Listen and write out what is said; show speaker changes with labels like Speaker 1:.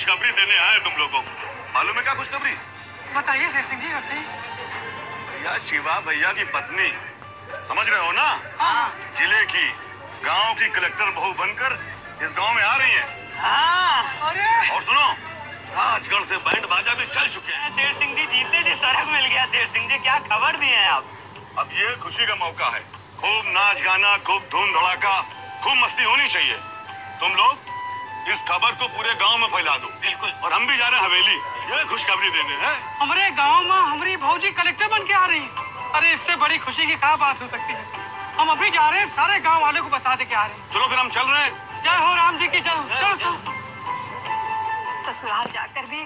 Speaker 1: खुशखबरी देने आए तुम लोगों को। मालूम है क्या खुशखबरी?
Speaker 2: बताइए शेर सिंह जी बताइए।
Speaker 1: भैया शिवा भैया की पत्नी। समझ रहे हो ना?
Speaker 2: हाँ।
Speaker 1: ज़िले की गाँव की कलेक्टर बहू बनकर इस गाँव में आ रही है।
Speaker 2: हाँ अरे!
Speaker 1: और सुनो राजगढ़ से बैंड बाजा भी चल चुके हैं।
Speaker 3: शेर सिंह जी जीतने जी सड़क मिल गया शेर सिंह जी क्या खबर दिए हैं आप?
Speaker 1: अब ये खुशी का मौका है। खूब नाच गाना खूब धूम धड़ाका खूब मस्ती होनी चाहिए। तुम लोग इस खबर को पूरे गाँव में फैला दो।
Speaker 3: बिल्कुल।
Speaker 1: और हम भी जा रहे हैं हवेली। ये खुशखबरी देने हैं।
Speaker 2: हमारे गाँव में हमारी भौजी कलेक्टर बन के आ रही है। अरे इससे बड़ी खुशी की क्या बात हो सकती है? हम अभी जा रहे हैं सारे गाँव वालों को बता दे के आ रहे हैं।
Speaker 1: चलो फिर हम चल रहे हैं।
Speaker 2: जय हो राम जी की जय हो। चलो चलो।
Speaker 4: ससुराल जाकर भी